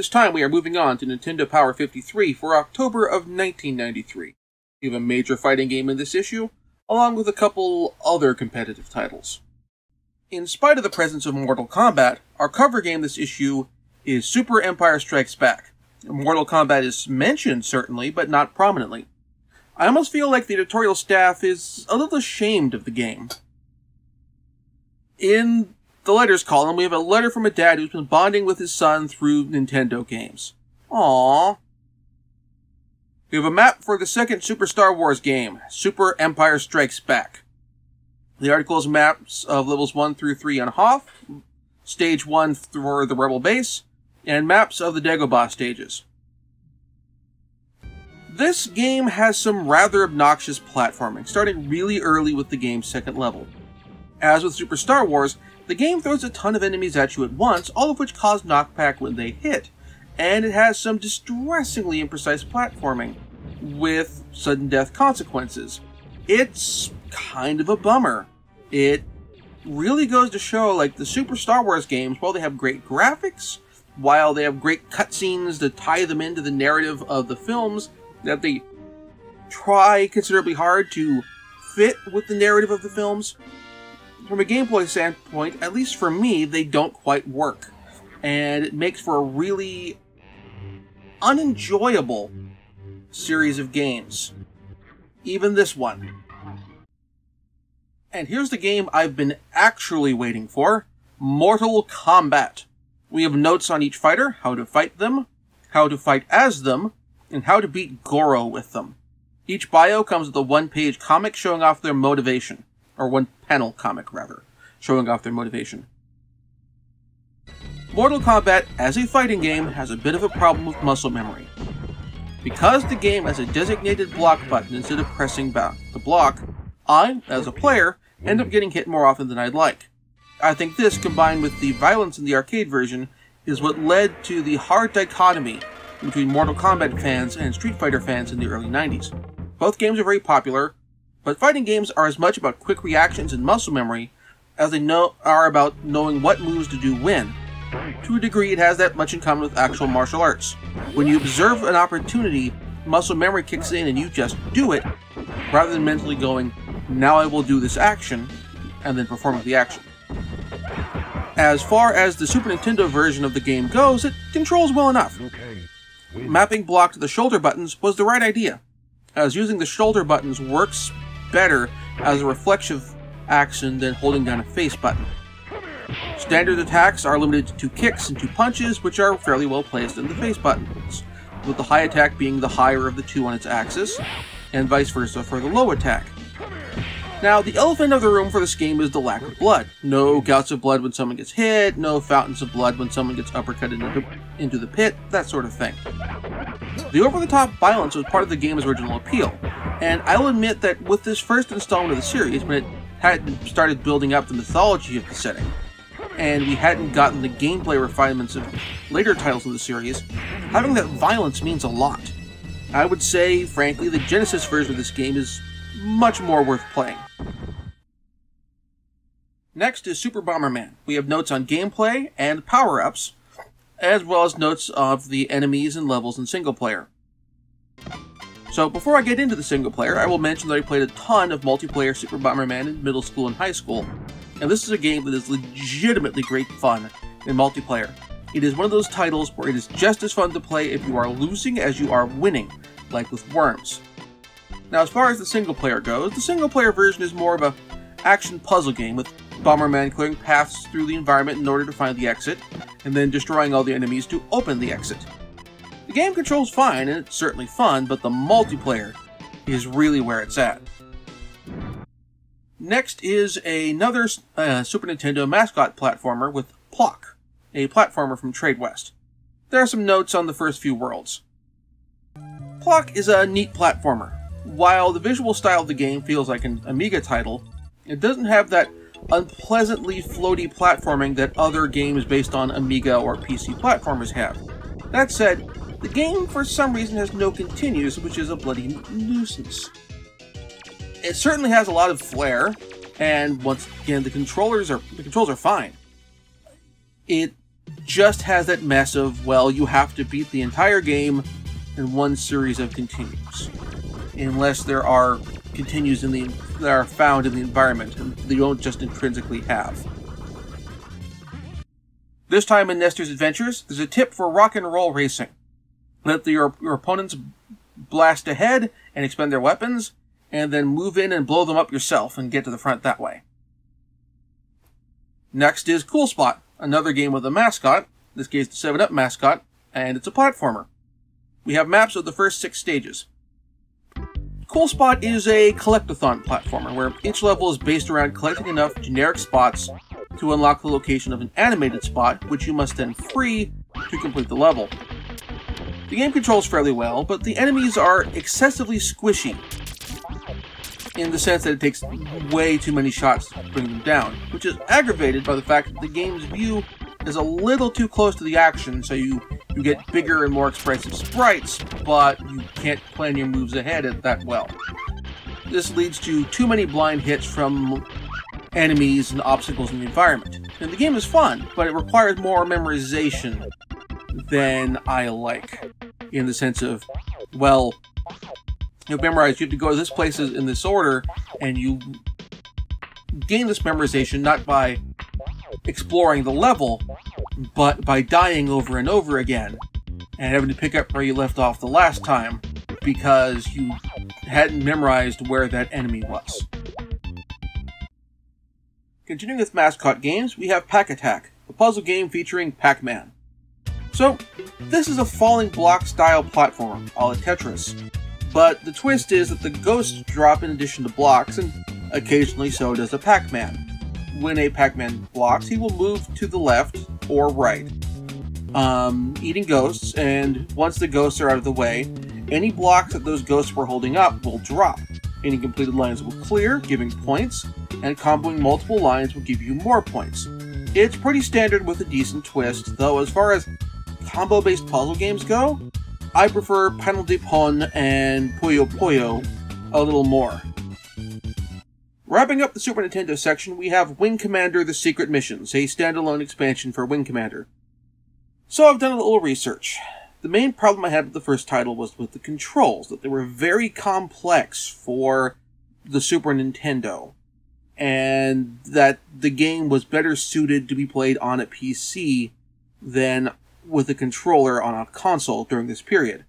This time we are moving on to Nintendo Power 53 for October of 1993. We have a major fighting game in this issue, along with a couple other competitive titles. In spite of the presence of Mortal Kombat, our cover game this issue is Super Empire Strikes Back. Mortal Kombat is mentioned, certainly, but not prominently. I almost feel like the editorial staff is a little ashamed of the game. In the letters column, we have a letter from a dad who's been bonding with his son through Nintendo games. Aww. We have a map for the second Super Star Wars game, Super Empire Strikes Back. The article is maps of levels 1 through 3 on Hoth, stage 1 for the Rebel base, and maps of the Dagobah stages. This game has some rather obnoxious platforming, starting really early with the game's second level. As with Super Star Wars, the game throws a ton of enemies at you at once, all of which cause knockback when they hit, and it has some distressingly imprecise platforming, with sudden death consequences. It's kind of a bummer. It really goes to show, like, the Super Star Wars games, while they have great graphics, while they have great cutscenes to tie them into the narrative of the films, that they try considerably hard to fit with the narrative of the films, from a gameplay standpoint, at least for me, they don't quite work. And it makes for a really unenjoyable series of games. Even this one. And here's the game I've been actually waiting for Mortal Kombat. We have notes on each fighter, how to fight them, how to fight as them, and how to beat Goro with them. Each bio comes with a one page comic showing off their motivation or one panel comic rather, showing off their motivation. Mortal Kombat, as a fighting game, has a bit of a problem with muscle memory. Because the game has a designated block button instead of pressing back the block, I, as a player, end up getting hit more often than I'd like. I think this, combined with the violence in the arcade version, is what led to the hard dichotomy between Mortal Kombat fans and Street Fighter fans in the early 90s. Both games are very popular, but fighting games are as much about quick reactions and muscle memory as they know, are about knowing what moves to do when. To a degree, it has that much in common with actual martial arts. When you observe an opportunity, muscle memory kicks in and you just do it, rather than mentally going, now I will do this action, and then performing the action. As far as the Super Nintendo version of the game goes, it controls well enough. Mapping block to the shoulder buttons was the right idea, as using the shoulder buttons works better as a reflexive action than holding down a face button. Standard attacks are limited to two kicks and two punches, which are fairly well placed in the face buttons, with the high attack being the higher of the two on its axis, and vice versa for the low attack. Now, the elephant of the room for this game is the lack of blood. No gouts of blood when someone gets hit, no fountains of blood when someone gets uppercutted into, into the pit, that sort of thing. The over-the-top violence was part of the game's original appeal, and I'll admit that with this first installment of the series, when it hadn't started building up the mythology of the setting, and we hadn't gotten the gameplay refinements of later titles in the series, having that violence means a lot. I would say, frankly, the Genesis version of this game is much more worth playing. Next is Super Bomberman. We have notes on gameplay and power-ups, as well as notes of the enemies and levels in single player. So before I get into the single player, I will mention that I played a ton of multiplayer Super Bomberman in middle school and high school, and this is a game that is legitimately great fun in multiplayer. It is one of those titles where it is just as fun to play if you are losing as you are winning, like with Worms. Now, as far as the single player goes, the single player version is more of a action puzzle game with Bomberman clearing paths through the environment in order to find the exit, and then destroying all the enemies to open the exit. The game controls fine, and it's certainly fun, but the multiplayer is really where it's at. Next is another uh, Super Nintendo mascot platformer with Plok, a platformer from Tradewest. There are some notes on the first few worlds. Plok is a neat platformer. While the visual style of the game feels like an Amiga title, it doesn't have that unpleasantly floaty platforming that other games based on Amiga or PC platformers have. That said, the game for some reason has no continues, which is a bloody nuisance. It certainly has a lot of flair, and once again, the controllers are the controls are fine. It just has that mess of, well, you have to beat the entire game in one series of continues. Unless there are continues in the that are found in the environment and they don't just intrinsically have. This time in Nester's Adventures, there's a tip for rock and roll racing. Let the, your, your opponents blast ahead and expend their weapons, and then move in and blow them up yourself and get to the front that way. Next is Cool Spot, another game with a mascot, this case the 7-Up mascot, and it's a platformer. We have maps of the first six stages. Cool Spot is a collectathon platformer where each level is based around collecting enough generic spots to unlock the location of an animated spot, which you must then free to complete the level. The game controls fairly well, but the enemies are excessively squishy, in the sense that it takes way too many shots to bring them down, which is aggravated by the fact that the game's view is a little too close to the action, so you, you get bigger and more expressive sprites, but you can't plan your moves ahead that well. This leads to too many blind hits from enemies and obstacles in the environment. And the game is fun, but it requires more memorization than I like. In the sense of, well, you memorize, you have to go to this place in this order, and you gain this memorization not by exploring the level, but by dying over and over again, and having to pick up where you left off the last time, because you hadn't memorized where that enemy was. Continuing with mascot games, we have Pac-Attack, a puzzle game featuring Pac-Man. So, this is a falling block style platform, a la Tetris. But the twist is that the ghosts drop in addition to blocks, and occasionally so does a Pac-Man. When a Pac-Man blocks, he will move to the left or right, um, eating ghosts, and once the ghosts are out of the way, any blocks that those ghosts were holding up will drop. Any completed lines will clear, giving points, and comboing multiple lines will give you more points. It's pretty standard with a decent twist, though as far as combo-based puzzle games go, I prefer Panel de Pon and Puyo Puyo a little more. Wrapping up the Super Nintendo section, we have Wing Commander The Secret Missions, a standalone expansion for Wing Commander. So I've done a little research. The main problem I had with the first title was with the controls, that they were very complex for the Super Nintendo, and that the game was better suited to be played on a PC than with a controller on a console during this period.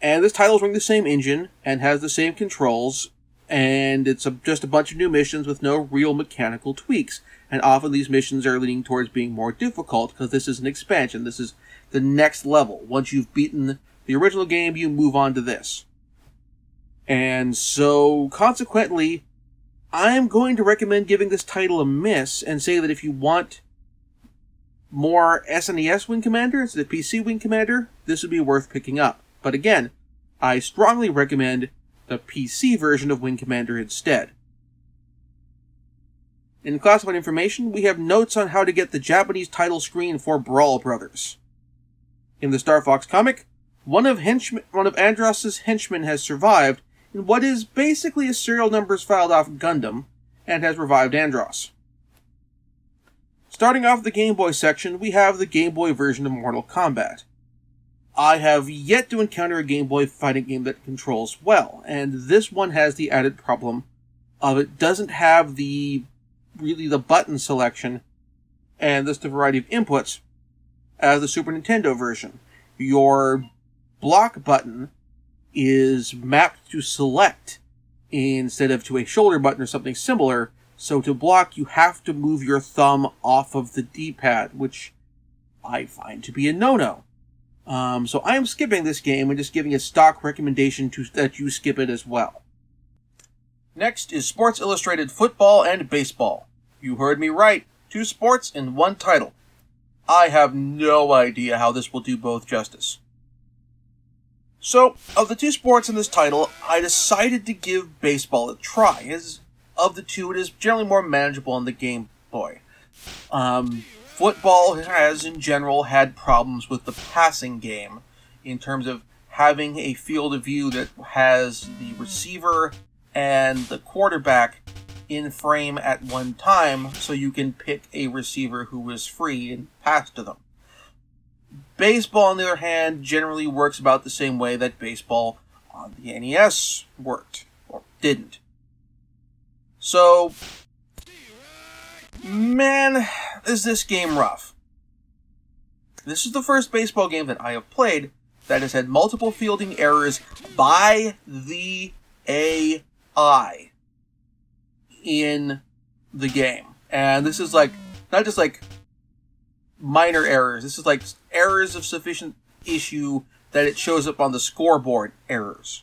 And this title is running the same engine and has the same controls, and it's a, just a bunch of new missions with no real mechanical tweaks. And often these missions are leaning towards being more difficult because this is an expansion. This is the next level. Once you've beaten the original game, you move on to this. And so, consequently, I am going to recommend giving this title a miss and say that if you want more SNES Wing Commander instead of PC Wing Commander, this would be worth picking up. But again, I strongly recommend the PC version of Wing Commander instead. In classified information, we have notes on how to get the Japanese title screen for Brawl Brothers. In the Star Fox comic, one of, one of Andross's henchmen has survived in what is basically a serial numbers filed off Gundam, and has revived Andross. Starting off the Game Boy section, we have the Game Boy version of Mortal Kombat. I have yet to encounter a Game Boy fighting game that controls well, and this one has the added problem of it doesn't have the really the button selection and just a variety of inputs as the Super Nintendo version. Your block button is mapped to select instead of to a shoulder button or something similar. So to block, you have to move your thumb off of the D-pad, which I find to be a no-no. Um, so I am skipping this game and just giving a stock recommendation to that you skip it as well. Next is Sports Illustrated Football and Baseball. You heard me right. Two sports in one title. I have no idea how this will do both justice. So, of the two sports in this title, I decided to give baseball a try, as of the two, it is generally more manageable on the Game Boy. Um, football has, in general, had problems with the passing game in terms of having a field of view that has the receiver and the quarterback in frame at one time so you can pick a receiver who is free and pass to them. Baseball, on the other hand, generally works about the same way that baseball on the NES worked, or didn't. So, man, is this game rough. This is the first baseball game that I have played that has had multiple fielding errors by the AI in the game. And this is like, not just like minor errors, this is like errors of sufficient issue that it shows up on the scoreboard errors.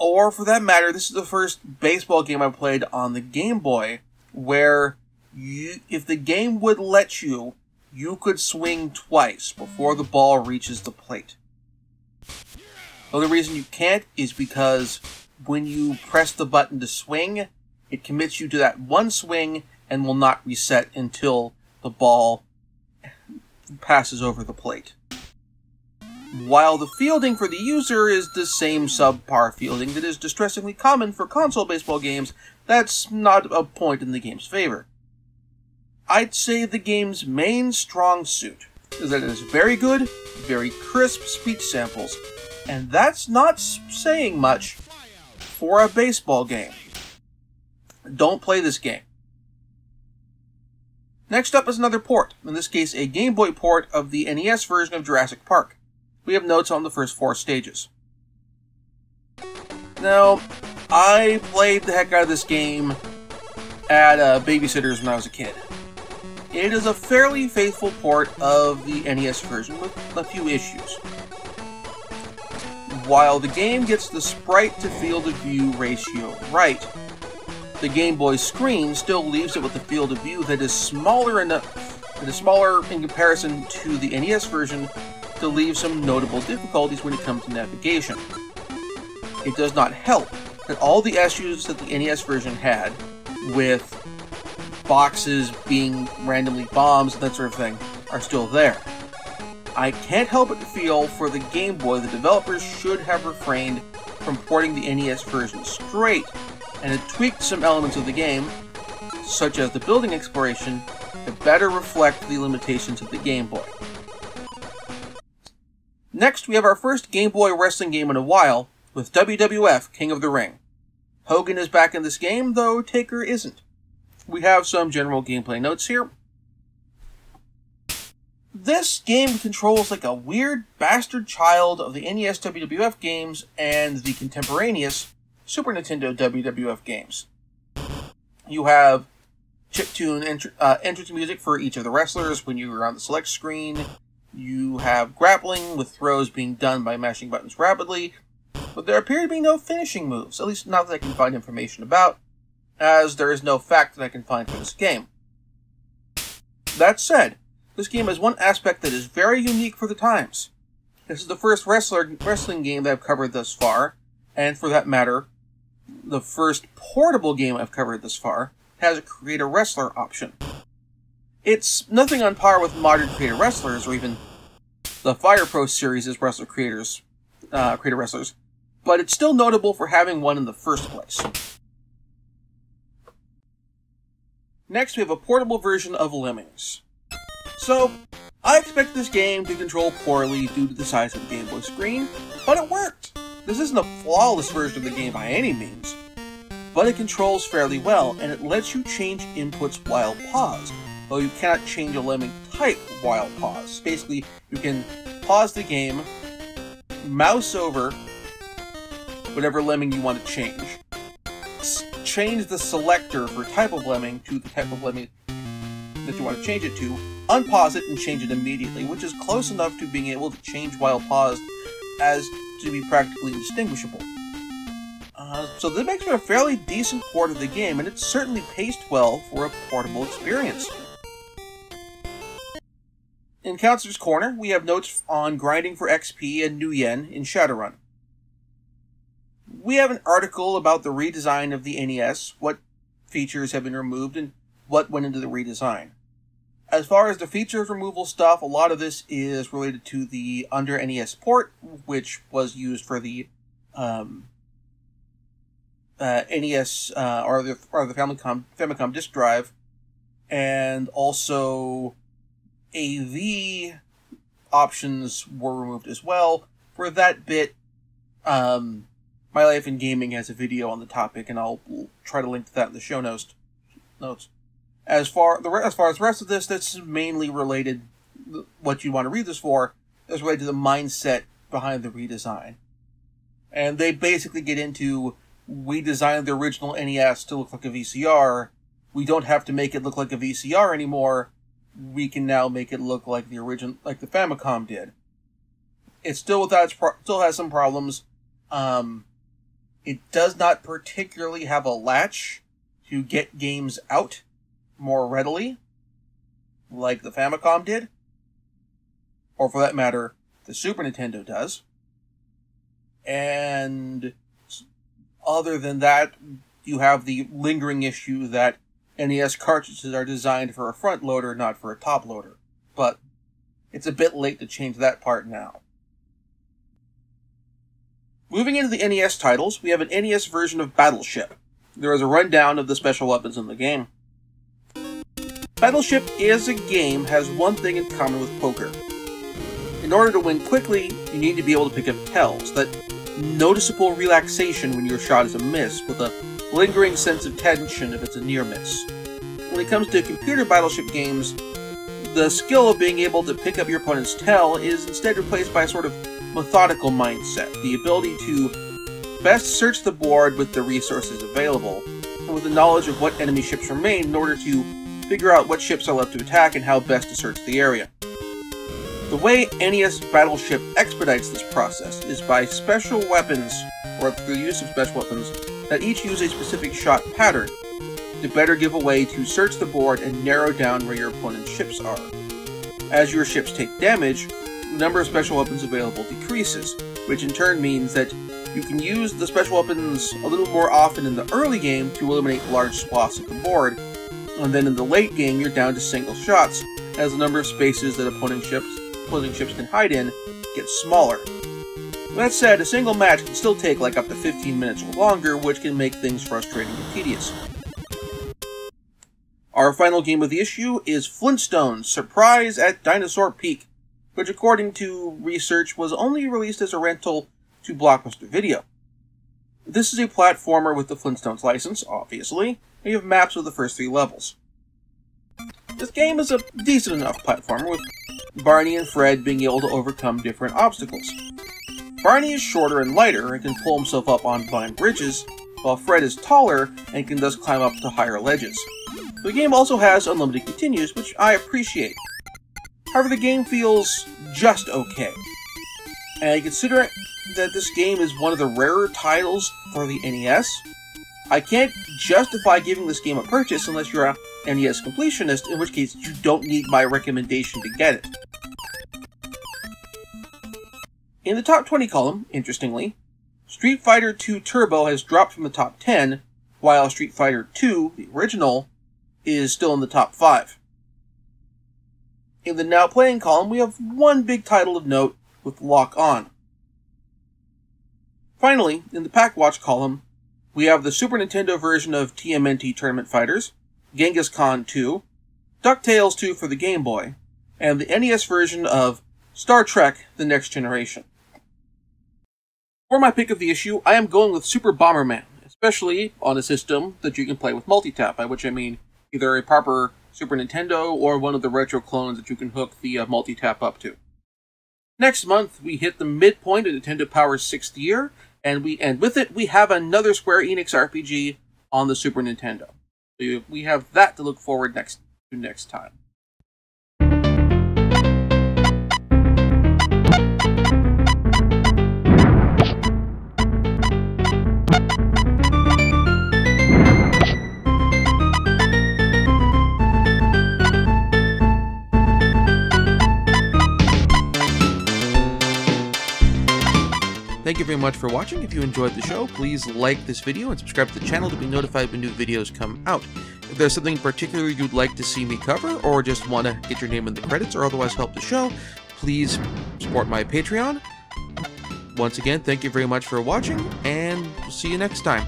Or for that matter, this is the first baseball game I played on the Game Boy where you, if the game would let you, you could swing twice before the ball reaches the plate. The only reason you can't is because when you press the button to swing, it commits you to that one swing and will not reset until the ball passes over the plate. While the fielding for the user is the same subpar fielding that is distressingly common for console baseball games, that's not a point in the game's favor. I'd say the game's main strong suit is that it has very good, very crisp speech samples, and that's not saying much for a baseball game. Don't play this game. Next up is another port, in this case a Game Boy port of the NES version of Jurassic Park. We have notes on the first four stages. Now, I played the heck out of this game at uh, Babysitter's when I was a kid. It is a fairly faithful port of the NES version with a few issues. While the game gets the sprite to field of view ratio right, the Game Boy screen still leaves it with a field of view that is smaller enough that is smaller in comparison to the NES version to leave some notable difficulties when it comes to navigation. It does not help that all the issues that the NES version had with boxes being randomly bombs and that sort of thing are still there. I can't help but feel for the Game Boy the developers should have refrained from porting the NES version straight and had tweaked some elements of the game, such as the building exploration, to better reflect the limitations of the Game Boy. Next, we have our first Game Boy wrestling game in a while, with WWF King of the Ring. Hogan is back in this game, though Taker isn't. We have some general gameplay notes here. This game controls like a weird bastard child of the NES WWF games and the contemporaneous Super Nintendo WWF games. You have chiptune ent- uh, entrance music for each of the wrestlers when you are on the select screen. You have grappling, with throws being done by mashing buttons rapidly, but there appear to be no finishing moves, at least not that I can find information about, as there is no fact that I can find for this game. That said, this game has one aspect that is very unique for the times. This is the first wrestler wrestling game that I've covered thus far, and for that matter, the first portable game I've covered thus far has a create a wrestler option. It's nothing on par with modern creator wrestlers or even the Fire Pro series' wrestler creators, uh, creator wrestlers, but it's still notable for having one in the first place. Next, we have a portable version of Lemmings. So, I expect this game to control poorly due to the size of the Game Boy screen, but it worked. This isn't a flawless version of the game by any means, but it controls fairly well, and it lets you change inputs while paused, though you cannot change a lemming type while paused. Basically, you can pause the game, mouse over whatever lemming you want to change, change the selector for type of lemming to the type of lemming that you want to change it to, unpause it and change it immediately, which is close enough to being able to change while paused as to be practically indistinguishable. Uh, so this makes for a fairly decent port of the game, and it's certainly paced well for a portable experience. In Counselor's Corner, we have notes on grinding for XP and nuyen in Shadowrun. We have an article about the redesign of the NES, what features have been removed, and what went into the redesign. As far as the features removal stuff, a lot of this is related to the under NES port, which was used for the um, uh, NES uh, or the or the Famicom Famicom disk drive, and also AV options were removed as well. For that bit, um, My Life in Gaming has a video on the topic, and I'll try to link to that in the show notes. Notes. As far the as far as the rest of this, that's mainly related. What you want to read this for is related to the mindset behind the redesign, and they basically get into we designed the original NES to look like a VCR. We don't have to make it look like a VCR anymore. We can now make it look like the original, like the Famicom did. It still without its pro- still has some problems. Um, it does not particularly have a latch to get games out more readily, like the Famicom did, or for that matter, the Super Nintendo does. And other than that, you have the lingering issue that NES cartridges are designed for a front loader, not for a top loader. But it's a bit late to change that part now. Moving into the NES titles, we have an NES version of Battleship. There is a rundown of the special weapons in the game. Battleship as a game has one thing in common with poker. In order to win quickly, you need to be able to pick up tells, that noticeable relaxation when your shot is a miss, with a lingering sense of tension if it's a near miss. When it comes to computer battleship games, the skill of being able to pick up your opponent's tell is instead replaced by a sort of methodical mindset, the ability to best search the board with the resources available, and with the knowledge of what enemy ships remain in order to figure out what ships are left to attack and how best to search the area. The way NES Battleship expedites this process is by special weapons, or through the use of special weapons, that each use a specific shot pattern, to better give a way to search the board and narrow down where your opponent's ships are. As your ships take damage, the number of special weapons available decreases, which in turn means that you can use the special weapons a little more often in the early game to eliminate large swaths of the board, and then in the late game you're down to single shots, as the number of spaces that opponent ships opposing ships can hide in gets smaller. That said, a single match can still take like up to 15 minutes or longer, which can make things frustrating and tedious. Our final game of the issue is Flintstones Surprise at Dinosaur Peak, which according to research was only released as a rental to Blockbuster Video. This is a platformer with the Flintstones license, obviously, and you have maps of the first three levels. This game is a decent enough platformer with Barney and Fred being able to overcome different obstacles. Barney is shorter and lighter and can pull himself up on vine bridges, while Fred is taller and can thus climb up to higher ledges. The game also has unlimited continues, which I appreciate. However, the game feels just okay. And considering that this game is one of the rarer titles for the NES, I can't justify giving this game a purchase unless you're a NES completionist, in which case you don't need my recommendation to get it. In the top 20 column, interestingly, Street Fighter II Turbo has dropped from the top 10, while Street Fighter II, the original, is still in the top 5. In the now playing column, we have one big title of note with Lock On. Finally, in the Pak Watch column, we have the Super Nintendo version of TMNT Tournament Fighters, Genghis Khan 2, DuckTales 2 for the Game Boy, and the NES version of Star Trek The Next Generation. For my pick of the issue, I am going with Super Bomberman, especially on a system that you can play with multitap, by which I mean either a proper Super Nintendo or one of the retro clones that you can hook the uh, multitap up to. Next month, we hit the midpoint of Nintendo Power's sixth year, and we and with it we have another Square Enix RPG on the Super Nintendo. So we have that to look forward next to next time. You very much for watching. If you enjoyed the show, please like this video and subscribe to the channel to be notified when new videos come out. If there's something in particular you'd like to see me cover, or just want to get your name in the credits or otherwise help the show, please support my Patreon. Once again, thank you very much for watching, and see you next time.